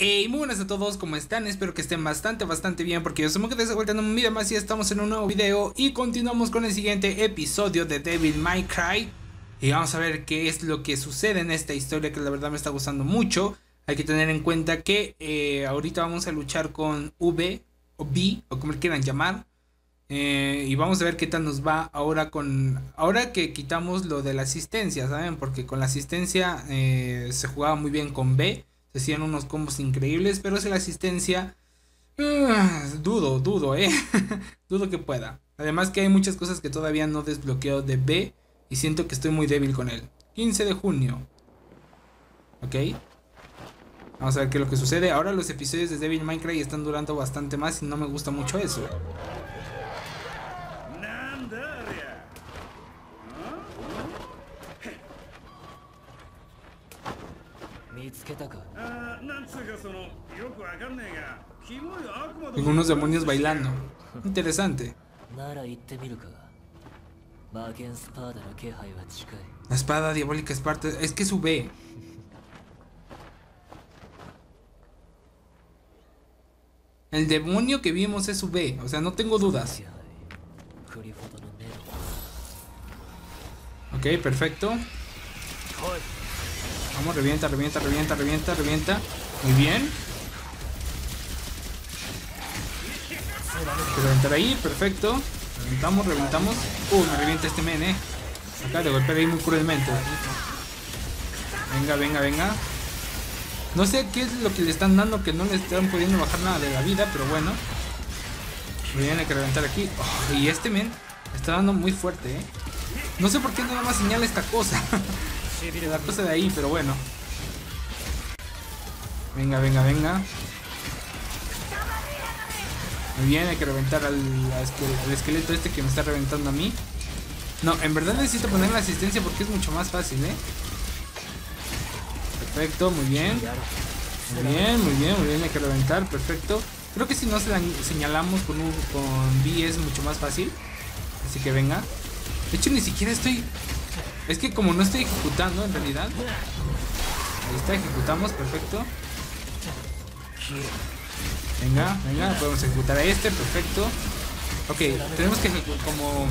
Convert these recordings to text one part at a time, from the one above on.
Hey, muy buenas a todos, ¿cómo están? Espero que estén bastante, bastante bien porque yo soy que de vuelta en un video más y estamos en un nuevo video y continuamos con el siguiente episodio de Devil May Cry y vamos a ver qué es lo que sucede en esta historia que la verdad me está gustando mucho. Hay que tener en cuenta que eh, ahorita vamos a luchar con V o B o como quieran llamar eh, y vamos a ver qué tal nos va ahora con ahora que quitamos lo de la asistencia, ¿saben? Porque con la asistencia eh, se jugaba muy bien con B hacían unos combos increíbles, pero si la asistencia... Uh, dudo, dudo, eh. dudo que pueda. Además que hay muchas cosas que todavía no desbloqueo de B y siento que estoy muy débil con él. 15 de junio. Ok. Vamos a ver qué es lo que sucede. Ahora los episodios de Devil Minecraft están durando bastante más y no me gusta mucho eso. Algunos demonios bailando. Interesante. La espada diabólica es parte... Es que su B. El demonio que vimos es su B. O sea, no tengo dudas. Ok, perfecto. Vamos, revienta, revienta, revienta, revienta, revienta. Muy bien. Reventar ahí, perfecto. Reventamos, reventamos. Uh, me revienta este men, eh. Acá de golpear ahí muy cruelmente. Venga, venga, venga. No sé qué es lo que le están dando, que no le están pudiendo bajar nada de la vida, pero bueno. Muy bien, hay que reventar aquí. Oh, y este men está dando muy fuerte, eh. No sé por qué nada más señala esta cosa. la cosa de ahí, pero bueno. Venga, venga, venga. Muy bien, hay que reventar al, esqueleto este que me está reventando a mí. No, en verdad necesito poner la asistencia porque es mucho más fácil, ¿eh? Perfecto, muy bien. Muy bien, muy bien, muy bien, hay que reventar, perfecto. Creo que si no se la señalamos con, un, con B es mucho más fácil. Así que venga. De hecho, ni siquiera estoy es que como no estoy ejecutando en realidad. Ahí está, ejecutamos, perfecto. Venga, venga, podemos ejecutar a este, perfecto. Ok, tenemos que ejecutar como...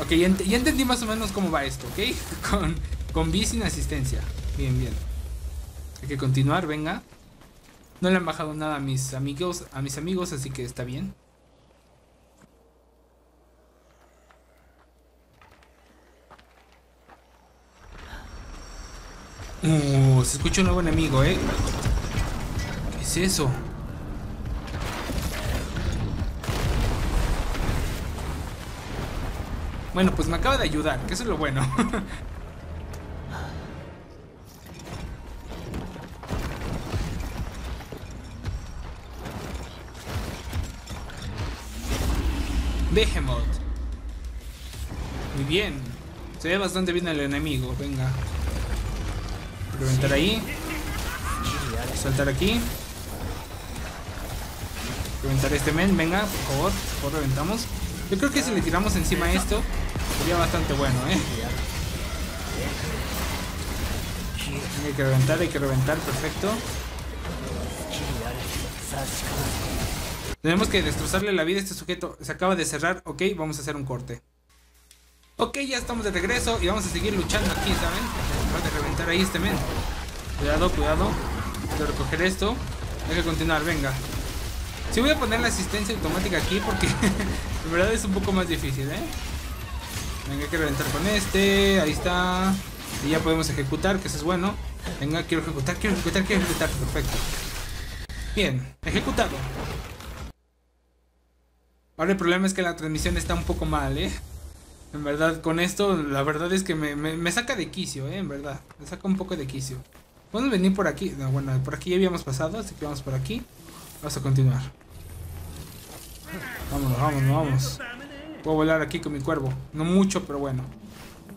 Ok, ya, entendí más o menos cómo va esto, ¿ok? Con, con B sin asistencia. Bien, bien. Hay que continuar, venga. No le han bajado nada a mis amigos, a mis amigos, así que está bien. Uh, se escucha un nuevo enemigo, ¿eh? ¿Qué es eso? Bueno, pues me acaba de ayudar, que eso es lo bueno. Behemoth. Muy bien. Se ve bastante bien el enemigo, venga. Reventar ahí. Saltar aquí. Reventar este men, venga, por favor, por reventamos. Yo creo que si le tiramos encima esto, sería bastante bueno, eh. Hay que reventar, hay que reventar, perfecto. Tenemos que destrozarle la vida a este sujeto. Se acaba de cerrar, ok, vamos a hacer un corte. Ok, ya estamos de regreso y vamos a seguir luchando aquí, ¿saben? Este men. Cuidado, cuidado. A recoger esto. Hay que continuar, venga. Sí voy a poner la asistencia automática aquí porque en verdad es un poco más difícil, ¿eh? Venga, hay que reventar con este. Ahí está. Y ya podemos ejecutar, que eso es bueno. Venga, quiero ejecutar, quiero ejecutar, quiero ejecutar. Perfecto. Bien, ejecutado. Ahora el problema es que la transmisión está un poco mal, ¿eh? En verdad, con esto, la verdad es que me, saca de quicio, ¿eh? En verdad. Me saca un poco de quicio. Podemos venir por aquí. No, bueno, por aquí ya habíamos pasado, así que vamos por aquí. Vamos a continuar. Vámonos, vámonos, vamos. Puedo volar aquí con mi cuervo. No mucho, pero bueno.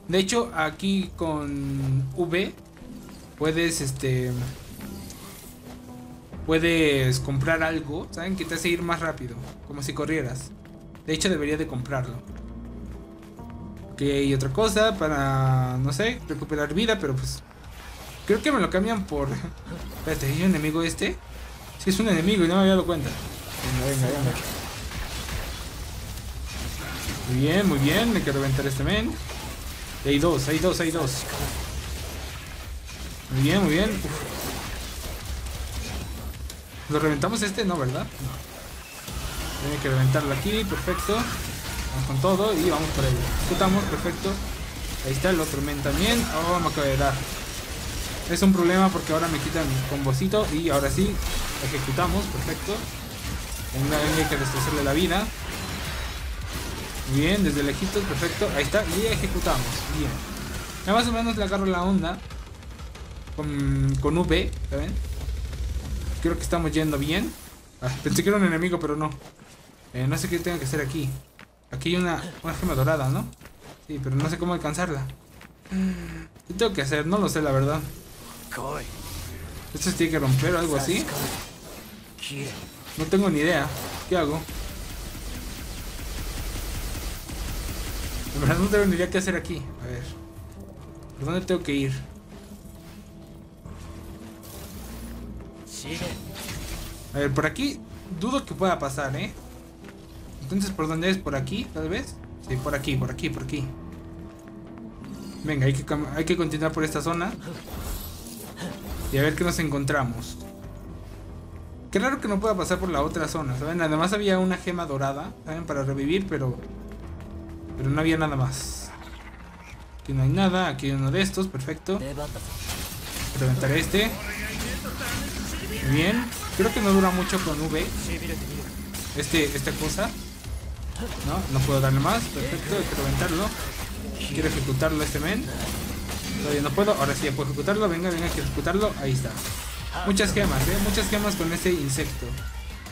De hecho, aquí con V puedes, este... Puedes comprar algo, ¿saben? Que te hace ir más rápido. Como si corrieras. De hecho, debería de comprarlo. Ok, hay otra cosa para, no sé, recuperar vida, pero pues Creo que me lo cambian por... Espérate, ¿hay un enemigo este? Sí, es un enemigo y no me había dado cuenta. Venga, venga, venga. Muy bien, muy bien. Me quiero reventar este men. hay dos, hay dos, hay dos. Muy bien, muy bien. ¿Lo reventamos este? No, ¿verdad? No. Tiene que reventarlo aquí, perfecto. Con todo y vamos por ahí. Ejecutamos, perfecto. Ahí está el otro men también. Oh, me acaba de dar. Es un problema porque ahora me quitan combocito y ahora sí, ejecutamos, perfecto. Venga, venga, hay que destrozarle la vida. Bien, desde lejitos, perfecto. Ahí está, y ejecutamos. Bien. Ya más o menos le agarro la onda. Con, con V, ¿saben? Creo que estamos yendo bien. Ah, pensé que era un enemigo, pero no. Eh, no sé qué tengo que hacer aquí. Aquí hay una, una gema dorada, ¿no? Sí, pero no sé cómo alcanzarla. ¿Qué tengo que hacer? No lo sé, la verdad. ¿Esto se tiene que romper o algo así? No tengo ni idea. ¿Qué hago? En verdad no tengo ni idea qué hacer aquí. A ver. ¿Por dónde tengo que ir? A ver, por aquí dudo que pueda pasar, ¿eh? Entonces, ¿por dónde es? ¿Por aquí, tal vez? Sí, por aquí, por aquí, por aquí. Venga, hay que, hay que continuar por esta zona. Y a ver qué nos encontramos. Qué raro que no pueda pasar por la otra zona, ¿saben? Además había una gema dorada, ¿saben? Para revivir, pero... Pero no había nada más. Aquí no hay nada, aquí hay uno de estos, perfecto. Reventar este. Muy bien. Creo que no dura mucho con V. Este, esta cosa. No, no puedo darle más. Perfecto, hay que reventarlo. Quiero ejecutarlo este men. Todavía no puedo. Ahora sí ya puedo ejecutarlo. Venga, venga, hay que ejecutarlo. Ahí está. Muchas gemas, ¿eh? Muchas gemas con este insecto.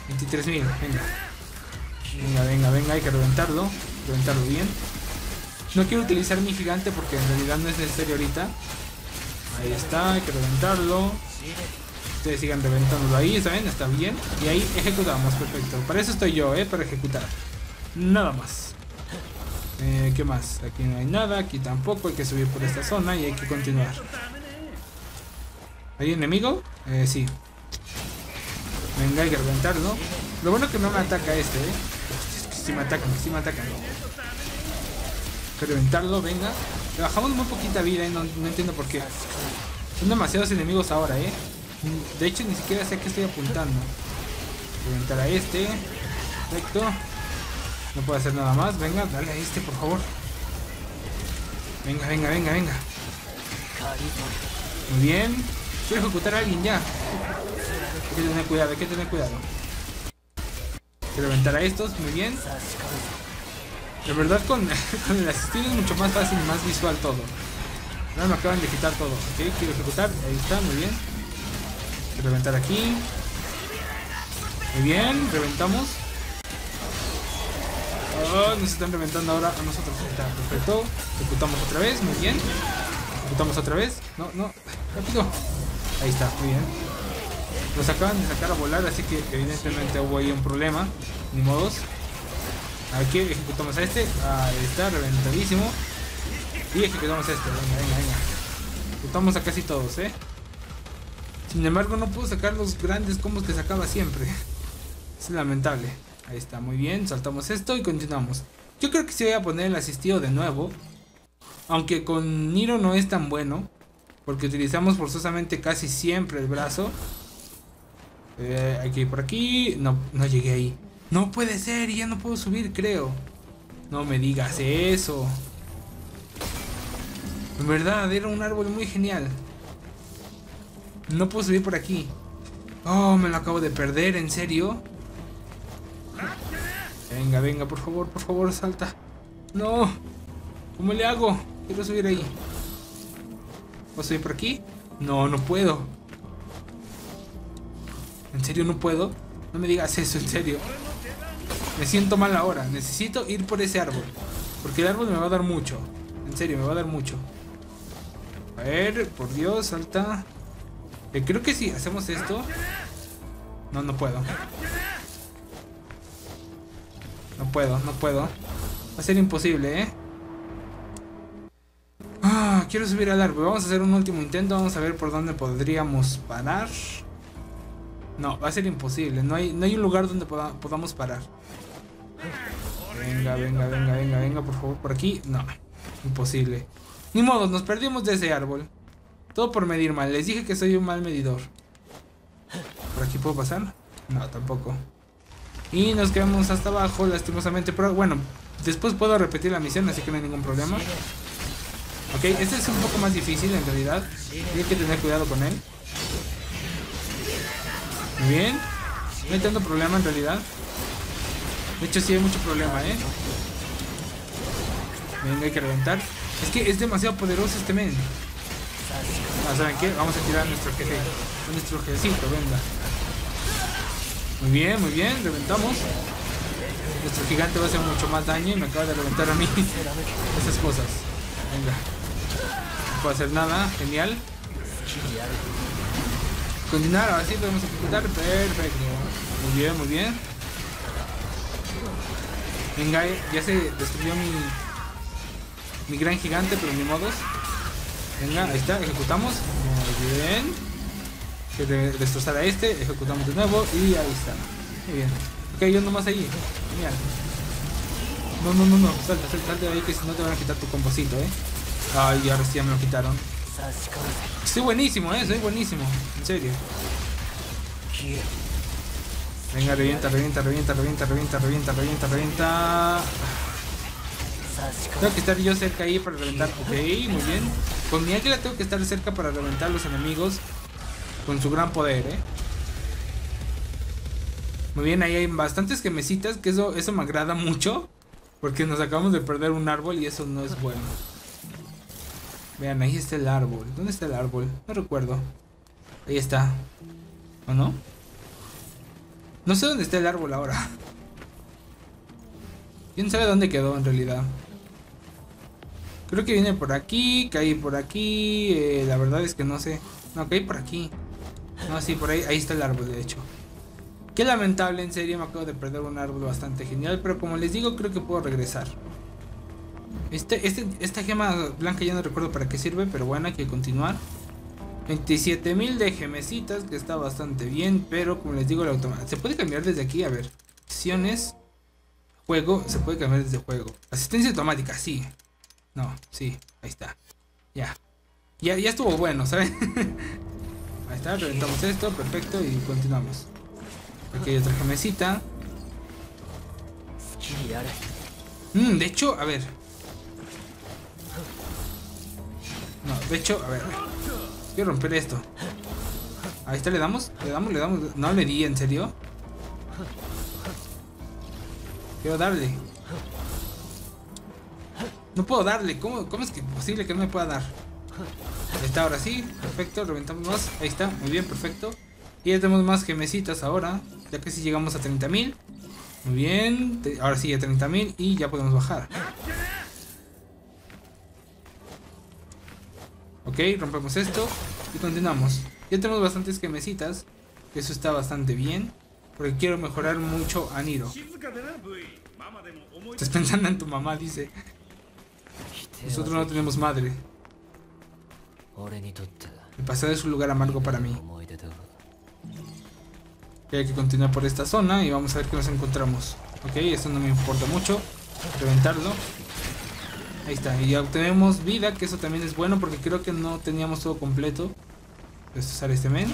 23.000, venga. Venga, venga, venga, hay que reventarlo. Reventarlo bien. No quiero utilizar mi gigante porque en realidad no es necesario ahorita. Ahí está, hay que reventarlo. Ustedes sigan reventándolo ahí, ¿saben? Está bien. Y ahí ejecutamos, perfecto. Para eso estoy yo, ¿eh? Para ejecutar. Nada más. Eh, ¿Qué más? Aquí no hay nada, aquí tampoco, hay que subir por esta zona y hay que continuar. ¿Hay enemigo? Eh, sí. Venga, hay que reventarlo. Lo bueno que no me ataca este, ¿eh? Si sí me atacan, sí me atacan. Hay reventarlo, venga. Le bajamos muy poquita vida y no, no entiendo por qué. Son demasiados enemigos ahora, ¿eh? De hecho, ni siquiera sé a qué estoy apuntando. Reventar a este. Perfecto. No puedo hacer nada más. Venga, dale a este, por favor. Venga, venga, venga, venga. Muy bien. Quiero ejecutar a alguien ya. Hay que tener cuidado, hay que tener cuidado. Quiero reventar a estos, muy bien. De verdad con, con el asistido es mucho más fácil y más visual todo. Ahora me acaban de quitar todo. Ok, quiero ejecutar. Ahí está, muy bien. Quiero reventar aquí. Muy bien, reventamos. Nos están reventando ahora a nosotros. Está perfecto. Ejecutamos otra vez, muy bien. Ejecutamos otra vez. No, no. Rápido. Ahí está, muy bien. Nos acaban de sacar a volar, así que evidentemente hubo ahí un problema. Ni modos. Aquí ejecutamos a este. Ahí está, reventadísimo. Y ejecutamos a este. Venga, venga, venga. Ejecutamos a casi todos, ¿eh? Sin embargo, no puedo sacar los grandes combos que sacaba siempre. Es lamentable. Ahí está, muy bien. Saltamos esto y continuamos. Yo creo que sí voy a poner el asistido de nuevo. Aunque con Niro no es tan bueno. Porque utilizamos forzosamente casi siempre el brazo. Eh, ir por aquí. No, no llegué ahí. No puede ser, ya no puedo subir, creo. No me digas eso. En verdad, era un árbol muy genial. No puedo subir por aquí. Oh, me lo acabo de perder, ¿en serio? Venga, venga, por favor, por favor, salta. No. ¿Cómo le hago? Quiero subir ahí. ¿Puedo subir por aquí? No, no puedo. ¿En serio no puedo? No me digas eso, en serio. Me siento mal ahora. Necesito ir por ese árbol. Porque el árbol me va a dar mucho. En serio, me va a dar mucho. A ver, por Dios, salta. Eh, creo que si hacemos esto... No, no puedo. Puedo, no puedo. Va a ser imposible, ¿eh? Ah, quiero subir al árbol. Vamos a hacer un último intento. Vamos a ver por dónde podríamos parar. No, va a ser imposible. No hay, no hay un lugar donde podamos parar. Venga, venga, venga, venga, venga, por favor, por aquí. No, imposible. Ni modo, nos perdimos de ese árbol. Todo por medir mal. Les dije que soy un mal medidor. ¿Por aquí puedo pasar? No, tampoco. Y nos quedamos hasta abajo, lastimosamente. Pero bueno, después puedo repetir la misión, así que no hay ningún problema. Ok, este es un poco más difícil en realidad. hay que tener cuidado con él. Muy bien. No hay tanto problema en realidad. De hecho, sí hay mucho problema, ¿eh? Venga, hay que reventar. Es que es demasiado poderoso este men. Ah, ¿saben qué? Vamos a tirar nuestro jefe. Nuestro jefecito, venga. Muy bien, muy bien, reventamos. Nuestro gigante va a hacer mucho más daño y me acaba de reventar a mí esas cosas. Venga. No puedo hacer nada, genial. Continuar, ahora sí podemos ejecutar. Perfecto. Muy bien, muy bien. Venga, ya se destruyó mi, mi gran gigante, pero ni modos. Venga, ahí está, ejecutamos. Muy bien. Que de destrozar a este, ejecutamos de nuevo y ahí está. Muy bien. Ok, yo nomás ahí. Genial. No, no, no, no. Salta, salta, salta ahí que si no te van a quitar tu composito, eh. Ay, ahora sí ya me lo quitaron. Estoy buenísimo, eh. Soy buenísimo. En serio. Venga, revienta, revienta, revienta, revienta, revienta, revienta, revienta, revienta. Tengo que estar yo cerca ahí para reventar. Ok, muy bien. Con mi águila tengo que estar cerca para reventar los enemigos. Con su gran poder, eh. Muy bien, ahí hay bastantes gemecitas. Que eso, eso me agrada mucho. Porque nos acabamos de perder un árbol y eso no es bueno. Vean, ahí está el árbol. ¿Dónde está el árbol? No recuerdo. Ahí está. ¿O no? No sé dónde está el árbol ahora. ¿Quién sabe dónde quedó en realidad? Creo que viene por aquí, cae por aquí. Eh, la verdad es que no sé. No, cae por aquí. No, sí, por ahí. Ahí está el árbol, de hecho. Qué lamentable, en serio, me acabo de perder un árbol bastante genial. Pero como les digo, creo que puedo regresar. Este, este, esta gema blanca ya no recuerdo para qué sirve, pero bueno, hay que continuar. 27.000 de gemecitas, que está bastante bien, pero como les digo, el automático. Se puede cambiar desde aquí, a ver. Opciones. Juego, se puede cambiar desde juego. Asistencia automática, sí. No, sí, ahí está. Ya. Ya, ya estuvo bueno, ¿saben? ahí está, reventamos esto, perfecto, y continuamos. Aquí hay otra gemecita. Mm, de hecho, a ver. No, de hecho, a ver. Quiero romper esto. Ahí está, le damos, le damos, le damos. No le di, ¿en serio? Quiero darle. No puedo darle. ¿Cómo, ¿Cómo, es que posible que no me pueda dar? Está, ahora sí. Perfecto, reventamos más. Ahí está, muy bien, perfecto. Y ya tenemos más gemecitas ahora. Ya que si llegamos a 30.000. Muy bien. Ahora sí, a 30.000 y ya podemos bajar. Ok, rompemos esto y continuamos. Ya tenemos bastantes gemecitas, eso está bastante bien, porque quiero mejorar mucho a Niro. Estás pensando en tu mamá, dice. Nosotros no tenemos madre. El pasado es un lugar amargo para mí. hay que continuar por esta zona y vamos a ver qué nos encontramos. Ok, esto no me importa mucho. Reventarlo. Ahí está, y ya obtenemos vida, que eso también es bueno porque creo que no teníamos todo completo. usar este men.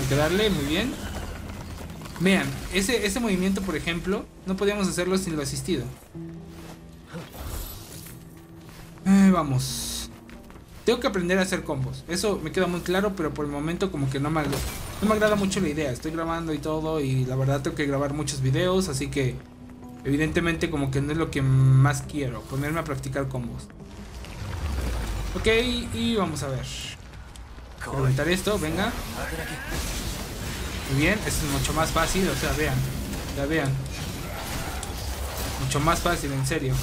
Hay que darle, muy bien. Vean, ese, ese movimiento, por ejemplo, no podíamos hacerlo sin lo asistido. Eh, vamos. Tengo que aprender a hacer combos. Eso me queda muy claro, pero por el momento como que no me, no me agrada mucho la idea. Estoy grabando y todo y la verdad tengo que grabar muchos videos, así que Evidentemente como que no es lo que más quiero, ponerme a practicar combos. Ok, y vamos a ver. Voy esto, venga. Muy bien, esto es mucho más fácil, o sea, vean. Ya vean. Mucho más fácil, en serio.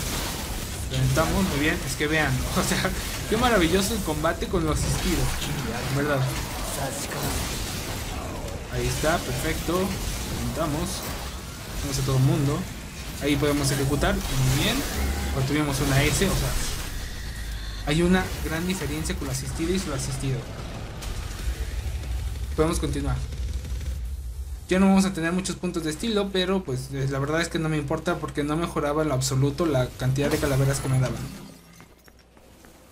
Reventamos, muy bien, es que vean. O sea, qué maravilloso el combate con los asistidos. ¿Verdad? Ahí está, perfecto. Reventamos. Vamos a todo el mundo. Ahí podemos ejecutar. Muy bien. Obtuvimos una S, o sea. hay una gran diferencia con lo asistido y lo asistido. Podemos continuar. Ya no vamos a tener muchos puntos de estilo, pero pues la verdad es que no me importa porque no mejoraba en lo absoluto la cantidad de calaveras que me daban.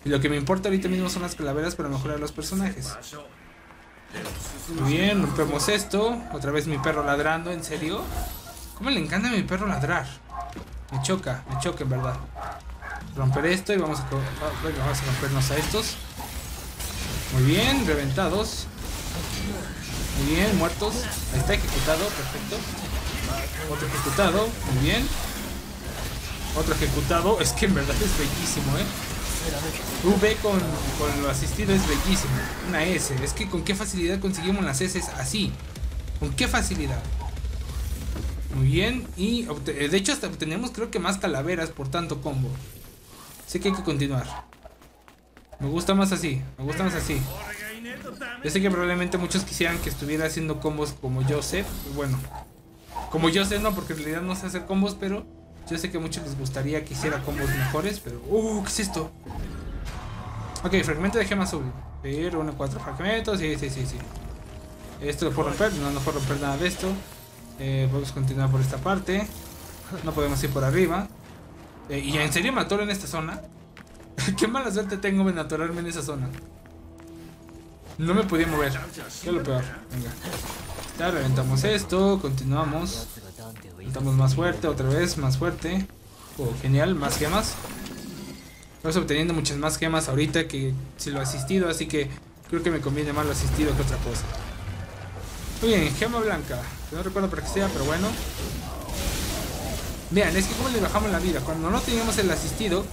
Y lo que me importa ahorita mismo son las calaveras para mejorar los personajes. Muy bien, rompemos esto. Otra vez mi perro ladrando, ¿en serio? ¿Cómo le encanta a mi perro ladrar? Me choca, me choca en verdad. Romper esto y vamos a, vamos a rompernos a estos. Muy bien, reventados. Muy bien, muertos. Ahí está ejecutado, perfecto. Otro ejecutado, muy bien. Otro ejecutado. Es que en verdad es bellísimo, ¿eh? V con, lo asistido es bellísimo. Una S. Es que con qué facilidad conseguimos las S así. Con qué facilidad. Muy bien. Y de hecho hasta obtenemos creo que más calaveras por tanto combo. Así que hay que continuar. Me gusta más así. Me gusta más así. Yo sé que probablemente muchos quisieran que estuviera haciendo combos como Joseph. Bueno, como Joseph no, porque en realidad no sé hacer combos, pero yo sé que a muchos les gustaría que hiciera combos mejores. Pero, uh, ¿qué es esto? Ok, fragmento de gema azul. Pero uno, cuatro fragmentos. Sí, sí, sí, sí. Esto lo puedo romper. No, no puedo romper nada de esto. Eh, podemos continuar por esta parte. No podemos ir por arriba. Eh, ¿Y en serio me atoro en esta zona? Qué mala suerte tengo en atorarme en esa zona. No me podía mover. ¿Qué es lo peor? Venga. Ya reventamos esto. Continuamos. Reventamos más fuerte, otra vez, más fuerte. Oh, genial, más gemas. Estamos obteniendo muchas más gemas ahorita que si lo he asistido, así que creo que me conviene más lo asistido que otra cosa. Muy bien, gema blanca. No recuerdo para qué sea, pero bueno. Vean, es que como le bajamos la vida. Cuando no teníamos el asistido,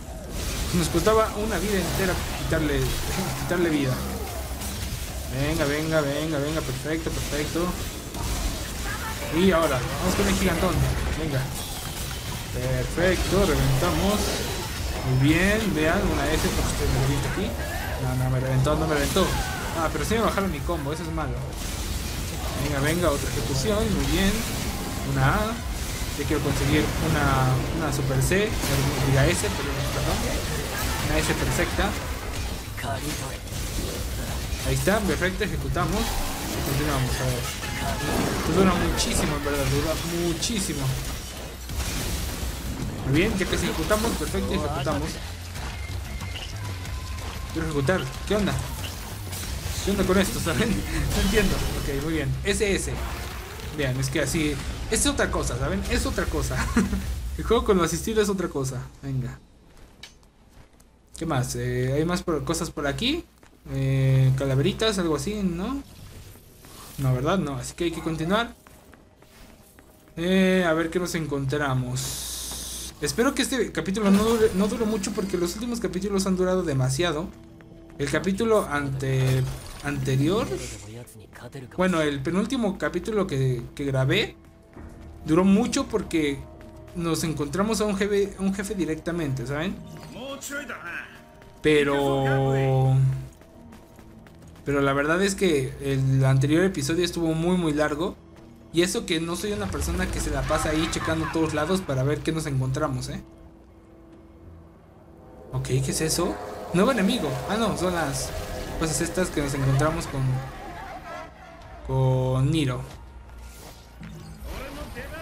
nos costaba una vida entera quitarle, quitarle vida. Venga, venga, venga, venga, perfecto, perfecto. Y ahora, vamos con el gigantón. Venga. Perfecto, reventamos. Muy bien, vean, una S porque me revienta aquí. No, no, me reventó, no me reventó. Ah, pero sí me bajaron mi combo, eso es malo. Venga, venga, otra ejecución, muy bien. Una A. Ya quiero conseguir una, una super C, diga S, perdón. Una S perfecta. Ahí está, perfecto, ejecutamos. Continuamos, a ver. Esto dura muchísimo, en verdad, dura muchísimo. Muy bien, ya que se ejecutamos, perfecto, ejecutamos. Quiero ejecutar, ¿qué onda? ¿Qué onda con esto, saben? No entiendo. Ok, muy bien. SS. Vean, es que así... Es otra cosa, ¿saben? Es otra cosa. El juego con lo asistido es otra cosa. Venga. ¿Qué más? Eh, ¿Hay más cosas por aquí? Eh, calaveritas, algo así, ¿no? No, ¿verdad? No, así que hay que continuar. Eh, a ver qué nos encontramos. Espero que este capítulo no dure, no dure mucho porque los últimos capítulos han durado demasiado. El capítulo ante, anterior, bueno, el penúltimo capítulo que, que grabé duró mucho porque nos encontramos a un jefe, a un jefe directamente, ¿saben? Pero... Pero la verdad es que el anterior episodio estuvo muy muy largo. Y eso que no soy una persona que se la pasa ahí checando todos lados para ver qué nos encontramos, ¿eh? Ok, ¿qué es eso? Nuevo enemigo. Ah, no, son las cosas estas que nos encontramos con... Con Niro.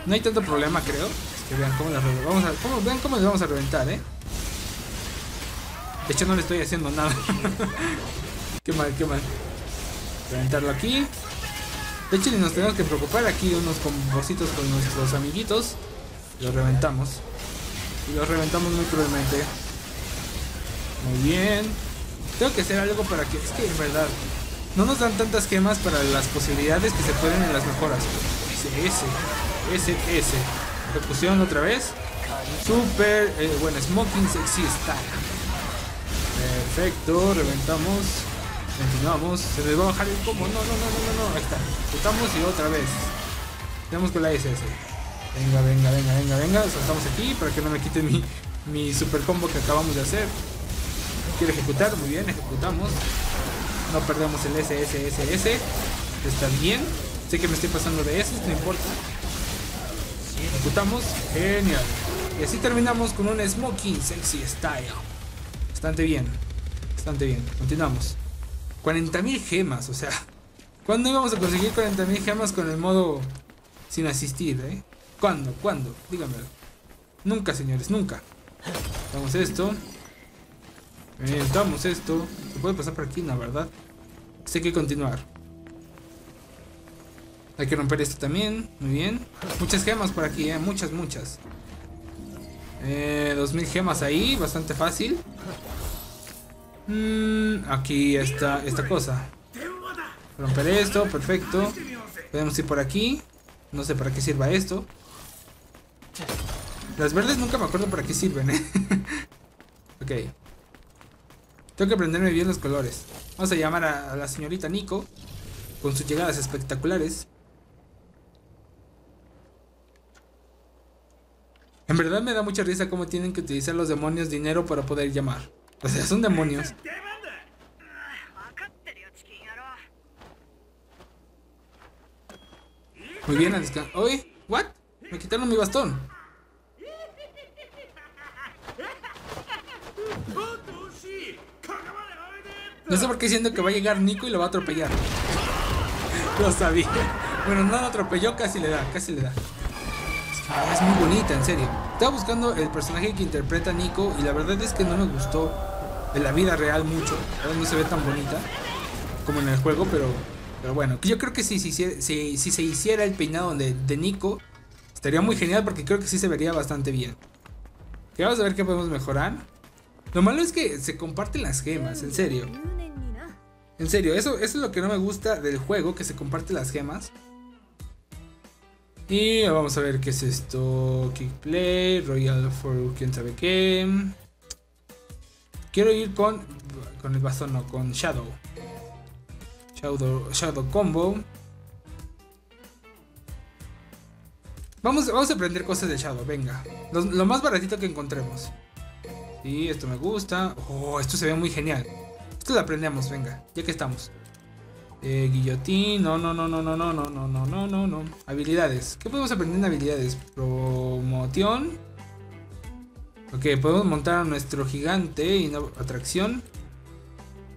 No hay tanto problema, creo. Es que vean cómo las vamos a, vean cómo les vamos a reventar, ¿eh? De hecho, no le estoy haciendo nada. Qué mal, qué mal. Reventarlo aquí. De hecho, ni nos tenemos que preocupar. Aquí unos combositos con nuestros amiguitos. Los reventamos. Y los reventamos muy cruelmente. Muy bien. Tengo que hacer algo para que... Es que en verdad... No nos dan tantas gemas para las posibilidades que se pueden en las mejoras. S, S, S, S. Ejecución otra vez. Super... Eh, bueno, Smoking Sexy Style. Perfecto, reventamos. Continuamos. Se les va a bajar el combo. No, no, no, no, no, Ahí está. Ejecutamos y otra vez. Tenemos con la SS. Venga, venga, venga, venga, venga. Saltamos aquí para que no me quiten mi, mi super combo que acabamos de hacer. Quiero ejecutar. Muy bien, ejecutamos. No perdemos el SSSS. Está bien. Sé que me estoy pasando de S, no importa. Ejecutamos. Genial. Y así terminamos con un Smoking Sexy Style. Bastante bien. Bastante bien, continuamos. 40.000 gemas, o sea. ¿Cuándo íbamos a conseguir 40.000 gemas con el modo sin asistir, eh? ¿Cuándo? ¿Cuándo? Díganmelo. Nunca, señores, nunca. Vamos esto. Damos esto. Se puede pasar por aquí, ¿no? ¿Verdad? Hay que continuar. Hay que romper esto también. Muy bien. Muchas gemas por aquí, ¿eh? Muchas, muchas. Eh, 2000 gemas ahí. Bastante fácil. Mm, aquí está esta cosa. Romper esto, perfecto. Podemos ir por aquí. No sé para qué sirva esto. Las verdes nunca me acuerdo para qué sirven, ¿eh? ok. Tengo que aprenderme bien los colores. Vamos a llamar a, la señorita Nico. Con sus llegadas espectaculares. En verdad me da mucha risa cómo tienen que utilizar los demonios dinero para poder llamar. O sea, son demonios. Muy bien, a descansar. Oye, ¿what? Me quitaron mi bastón. No sé por qué siento que va a llegar Nico y lo va a atropellar. Lo sabía. Bueno, no lo atropelló, casi le da, casi le da. Es, muy bonita, en serio. Estaba buscando el personaje que interpreta a Nico y la verdad es que no me gustó en la vida real mucho. no se ve tan bonita como en el juego, pero, pero bueno. Yo creo que si, si, si, si se hiciera el peinado de, de Nico, estaría muy genial porque creo que sí se vería bastante bien. vamos a ver qué podemos mejorar. Lo malo es que se comparten las gemas, en serio. En serio, eso, eso es lo que no me gusta del juego, que se comparten las gemas. Y vamos a ver qué es esto. Kickplay, Royal for quién sabe qué. Quiero ir con. Con el bastón, no, con Shadow. Shadow, Shadow Combo. Vamos, vamos a aprender cosas de Shadow, venga. lo más baratito que encontremos. Sí, esto me gusta. Oh, esto se ve muy genial. Esto lo aprendemos, venga, ya que estamos. Eh, guillotín, no, no, no, no, no, no, no, no, no, no, no. Habilidades. ¿Qué podemos aprender en habilidades? Promoción. Ok, podemos montar a nuestro gigante y no, atracción.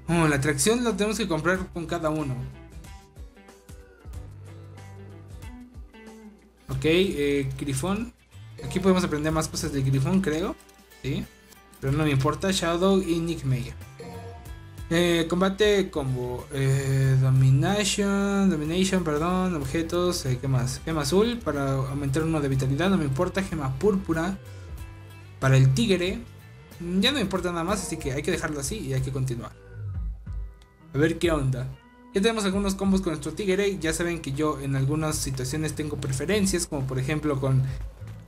Oh, la atracción lo tenemos que comprar con cada uno. Ok, eh, grifón. Aquí podemos aprender más cosas de grifón, creo. Sí. Pero no me importa. Shadow y Nick Meyer. Eh, combate combo. Eh, domination. Domination, perdón. Objetos. Eh, ¿Qué más? Gema azul para aumentar uno de vitalidad. No me importa. Gema púrpura. Para el tigre. Ya no importa nada más. Así que hay que dejarlo así y hay que continuar. A ver qué onda. Ya tenemos algunos combos con nuestro tigre. Ya saben que yo en algunas situaciones tengo preferencias. Como por ejemplo con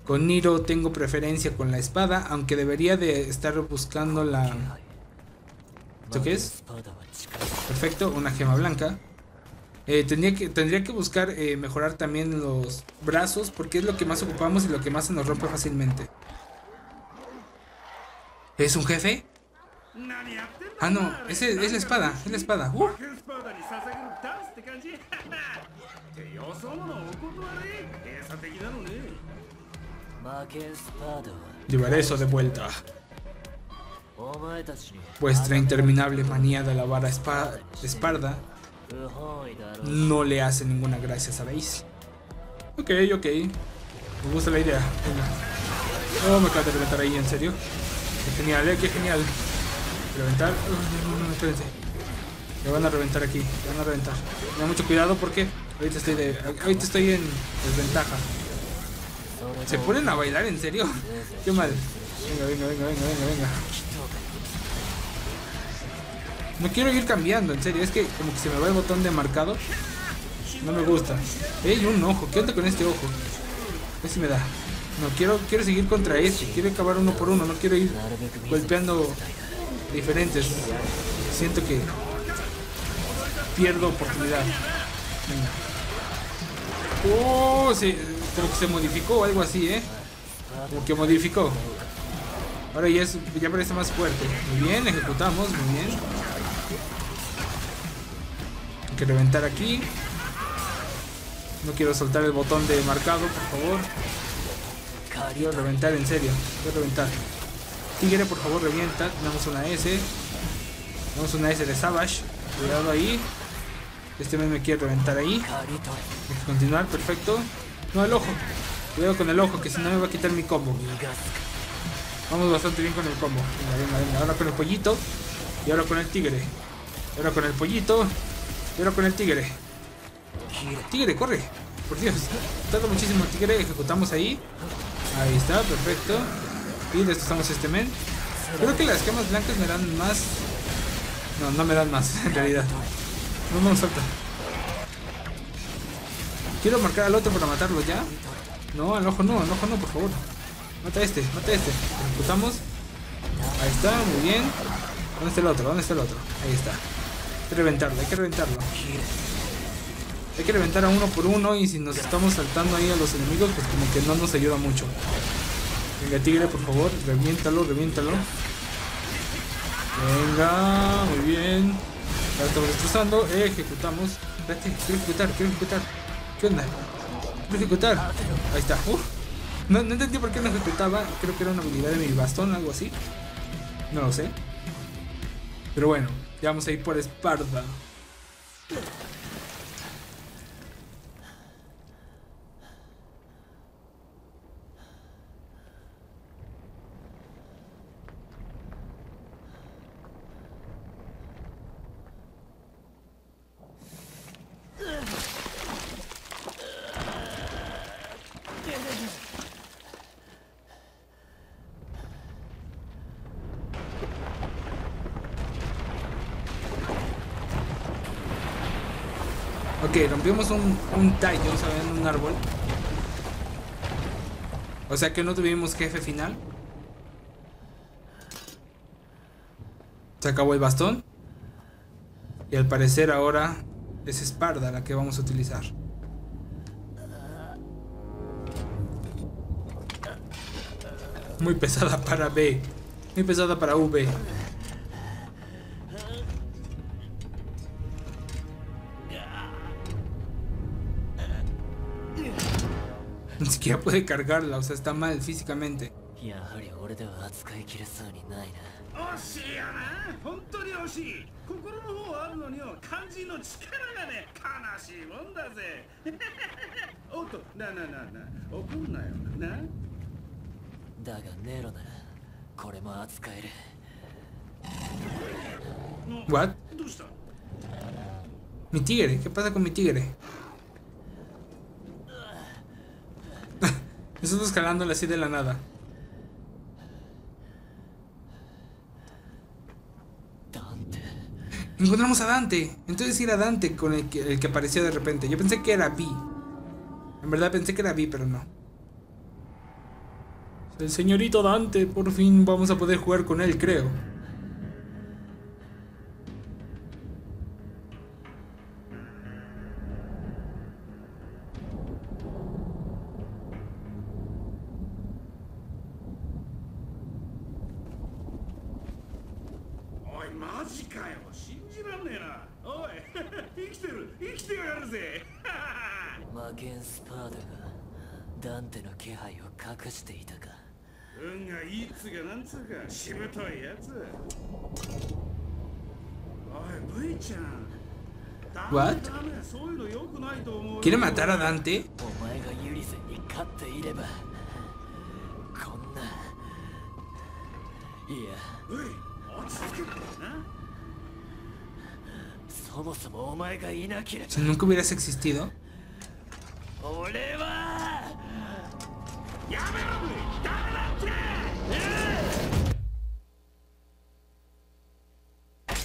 con Niro tengo preferencia con la espada, aunque debería de estar buscando la... ¿Esto qué es? Perfecto, una gema blanca. Eh, tendría, que, tendría que buscar eh, mejorar también los brazos, porque es lo que más ocupamos y lo que más se nos rompe fácilmente. ¿Es un jefe? Ah, no, es, es la espada, es la espada. Uh. Llevaré eso de vuelta. Vuestra interminable manía de la vara esparda no le hace ninguna gracia, ¿sabéis? Ok, ok. Me gusta la idea. Oh, me acaba de reventar ahí, ¿en serio? Genial, ¿eh? Qué genial. Reventar. no, no, no, espérense. Me van a reventar aquí. Me van a reventar. Tengan mucho cuidado porque ahorita estoy, de, ahorita estoy en desventaja. ¿Se ponen a bailar en serio? Qué mal. Venga, venga, venga, venga, venga, venga. No quiero ir cambiando, en serio. Es que como que se me va el botón de marcado. No me gusta. Ey, un ojo. ¿Qué onda con este ojo? A ver si me da. No, quiero, quiero seguir contra este. Quiero acabar uno por uno. No quiero ir golpeando diferentes. Siento que pierdo oportunidad. Venga. Oh, sí. Como que se modificó o algo así, ¿eh? Como que modificó. Ahora ya, ya parece más fuerte. Muy bien, ejecutamos, muy bien. Hay que reventar aquí. No quiero soltar el botón de marcado, por favor. Quiero reventar en serio. Quiero reventar. Tigre, por favor, revienta. Tenemos una S. A una S de Savage. Cuidado ahí. Este me quiere reventar ahí. Hay que continuar, perfecto. No, el ojo. Cuidado con el ojo, que si no me va a quitar mi combo. Vamos bastante bien con el combo. Venga, venga, Ahora con el pollito. Y ahora con el tigre. Y ahora con el pollito. Y ahora con el tigre. Tigre, corre. Por Dios. Tarda muchísimo tigre. Ejecutamos ahí. Ahí está, perfecto. Y destrozamos este men. Creo que las gemas blancas me dan más. No, no me dan más, en realidad. No, no, salta. Quiero marcar al otro para matarlo ya. No, al ojo no, al ojo no, por favor. Mata a este, mata a este. Ejecutamos. Ahí está, muy bien. ¿Dónde está el otro? ¿Dónde está el otro? Ahí está. Hay que reventarlo, hay que reventarlo. Hay que reventar a uno por uno y si nos estamos saltando ahí a los enemigos, pues como que no nos ayuda mucho. Venga, tigre, por favor, reviéntalo, reviéntalo. Venga, muy bien. Ya estamos destrozando, ejecutamos. Espérate, quiero ejecutar, quiero ejecutar. ¿Qué onda? Quiero ejecutar. Ahí está. No, no entendí por qué no ejecutaba. Creo que era una habilidad de mi bastón, algo así. No lo sé. Pero bueno, ya vamos a ir por Esparda. Ok, rompimos un, un tallo, ¿saben? Un árbol. O sea que no tuvimos jefe final. Se acabó el bastón. Y al parecer ahora es Esparda la que vamos a utilizar. Muy pesada para B. Muy pesada para V. siquiera puede cargarla, o sea, está mal físicamente. Mi tigre, ¿qué pasa con mi tigre? Nosotros escalándole así de la nada. Dante. Encontramos a Dante. Entonces era Dante con el que, apareció de repente. Yo pensé que era Vi. En verdad pensé que era Vi, pero no. El señorito Dante, por fin vamos a poder jugar con él, creo. てる。生きてやるぜ。マゲンスパーダがダンテの気配を隠していたか。運がいいっつうかなんつうか。しぶといやつ。おい V ちゃん。ダメ What? ダメそういうのよくないと思うよ。¿Quiere matar a Dante? お Si nunca hubieras existido.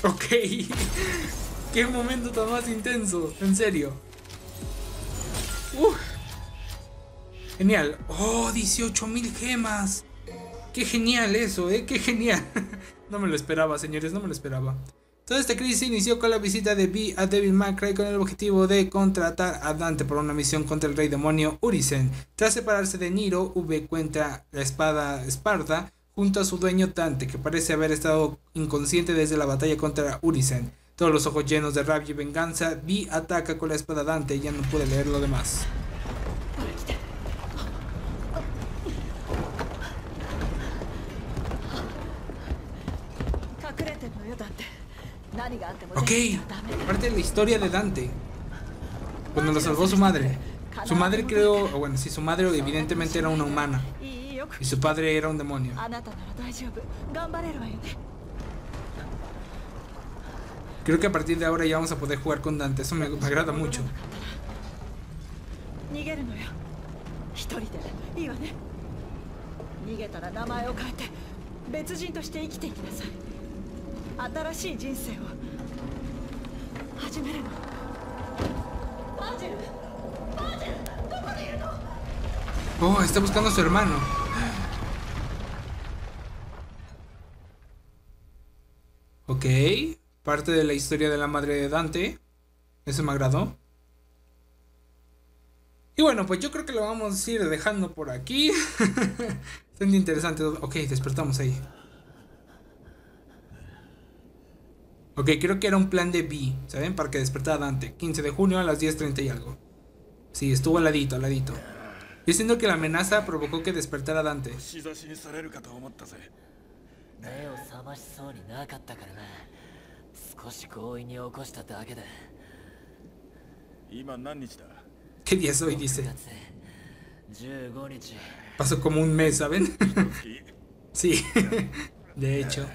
Ok. Qué momento tan más intenso. En serio. Genial. Oh, 18.000 gemas. Qué genial eso, eh. Qué genial. no me lo esperaba, señores. No me lo esperaba. Toda esta crisis inició con la visita de Vi a Devil May Cry con el objetivo de contratar a Dante por una misión contra el rey demonio Urisen. Tras separarse de Niro, V encuentra la espada Esparta junto a su dueño Dante, que parece haber estado inconsciente desde la batalla contra Urisen. Todos los ojos llenos de rabia y venganza, Vi ataca con la espada Dante y ya no pude leer lo demás. Ok, parte de la historia de Dante. Cuando lo salvó su madre. Su madre creo, bueno, sí, su madre evidentemente era una humana. Y su padre era un demonio. Creo que a partir de ahora ya vamos a poder jugar con Dante. Eso me, me agrada mucho. 新しい人生を始めるのバージルバージルどこにいるの Oh, está buscando a su hermano. Ok, parte de la historia de la madre de Dante. Eso me agradó. Y bueno, pues yo creo que lo vamos a ir dejando por aquí. Bastante interesante. Ok, despertamos ahí. Ok, creo que era un plan de B, ¿saben? Para que despertara Dante. 15 de junio a las 10.30 y algo. Sí, estuvo al ladito, al ladito. Diciendo que la amenaza provocó que despertara Dante. ¿Qué día es hoy? Dice. Pasó como un mes, ¿saben? sí, de hecho.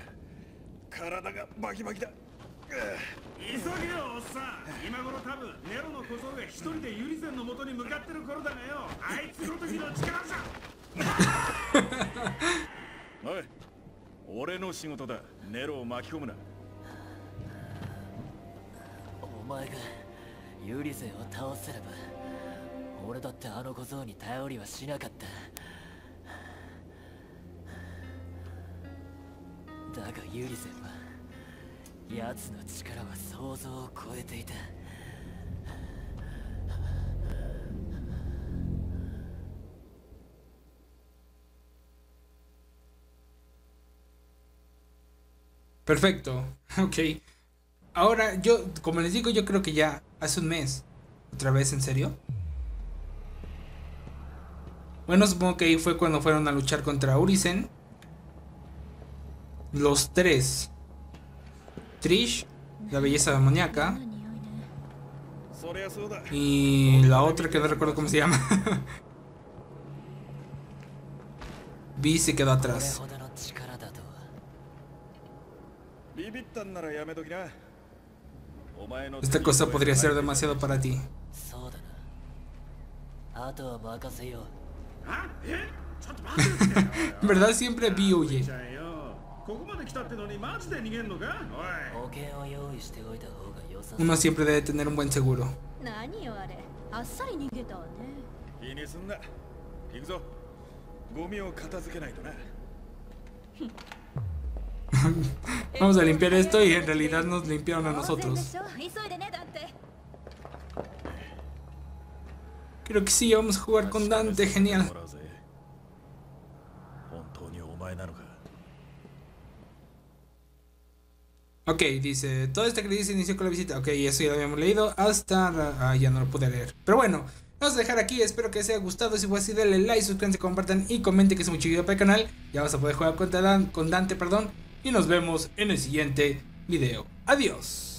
急げよおっさん。今頃多分ネロの小僧が一人でユリゼンの元に向かってる頃だがよ。あいつの時の力じゃ おい俺の仕事だ。ネロを巻き込むな。お前がユリゼを倒せれば俺だってあの小僧に頼りはしなかった。だがユリゼは 奴の力は想像を超えていた Perfecto. Ok. Ahora, yo, como les digo, yo creo que ya hace un mes. ¿Otra vez, en serio? Bueno, supongo que ahí fue cuando fueron a luchar contra Urisen. Los tres. Trish, la belleza demoníaca. Y la otra que no recuerdo cómo se llama. Vi se quedó atrás. Esta cosa podría ser demasiado para ti. ¿Verdad? Siempre Vi huye. ちゃんよここまで来たってのにマジで逃げんのかおい保険を用意しておいた方が良さそう Uno siempre debe tener un buen seguro. 何よあれあっさり逃げたわね気にすんな行くぞゴミを片付けないとな Vamos a limpiar esto y en realidad nos limpiaron a 当然で nosotros. しょ急いでねだって Creo que sí, vamos a jugar con Dante, genial. Ok, dice, toda esta crisis inició con la visita. Ok, eso ya lo habíamos leído hasta... Ah, ya no lo pude leer. Pero bueno, vamos a dejar aquí. Espero que les haya gustado. Si fue así, denle like, suscríbanse, compartan y comenten que es mucho video para el canal. Ya vas a poder jugar con Dante, perdón. Y nos vemos en el siguiente video. Adiós.